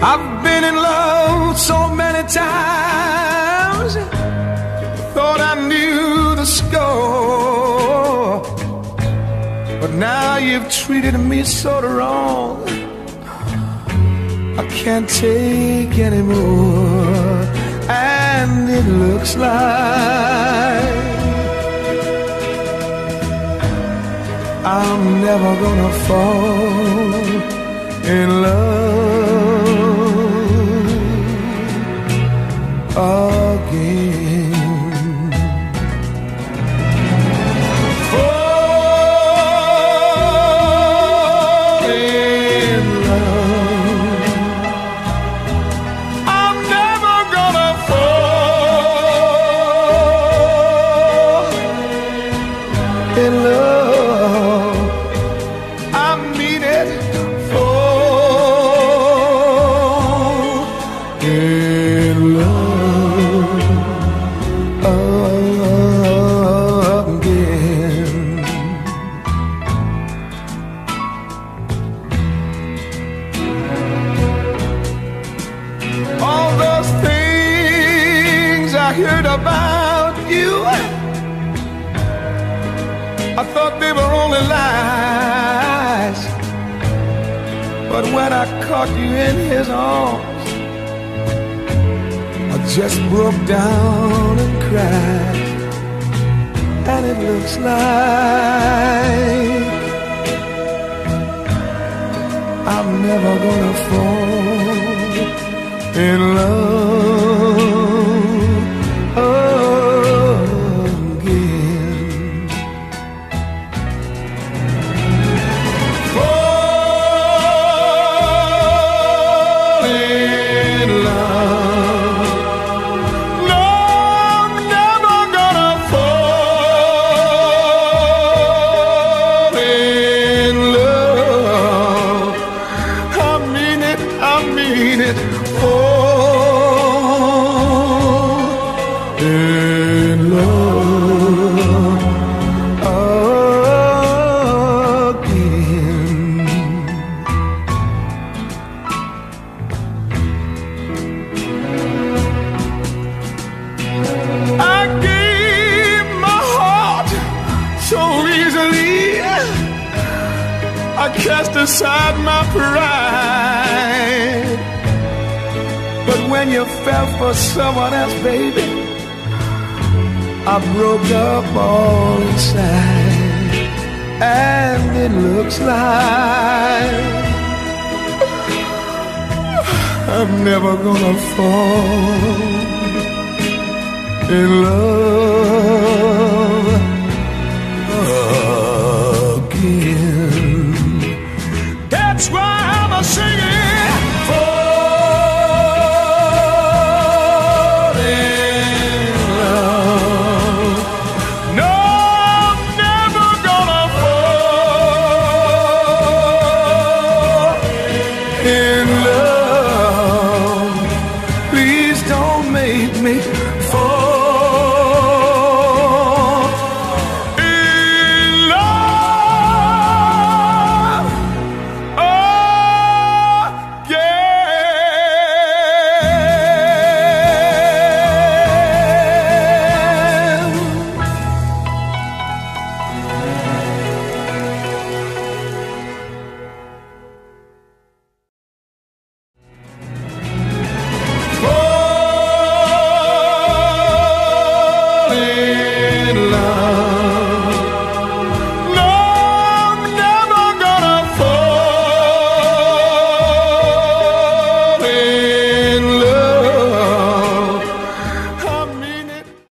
I've been in love so many times. Thought I knew the score. But now you've treated me so wrong. I can't take anymore. And it looks like I'm never gonna fall in love heard about you, I thought they were only lies. But when I caught you in his arms, I just broke down and cried. And it looks like I'm never gonna fall in love so easily. I cast aside my pride. But when you fell for someone else, baby, I broke up all inside. And it looks like I'm never gonna fall in love That's why I'm a singing.